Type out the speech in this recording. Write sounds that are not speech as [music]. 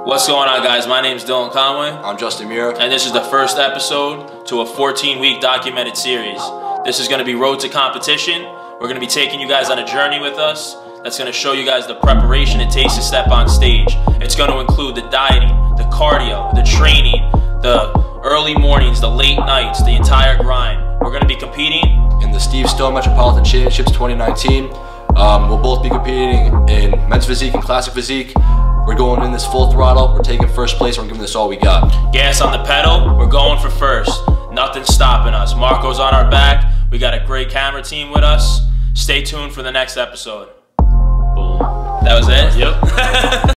What's going on, guys? My name is Dylan Conway, I'm Justin Mira. and this is the first episode to a 14 week documented series. This is going to be Road to Competition. We're going to be taking you guys on a journey with us that's going to show you guys the preparation it takes to step on stage. It's going to include the dieting, the cardio, the training, the early mornings, the late nights, the entire grind. We're going to be competing In the Steve Stone Metropolitan Championships 2019, um, we'll both be competing in men's physique and classic physique. We're going in this full throttle. We're taking first place. We're giving this all we got. gas on the pedal. We're going for first. Nothing's stopping us. Marco's on our back. We got a great camera team with us. Stay tuned for the next episode. That was it? Yep. [laughs]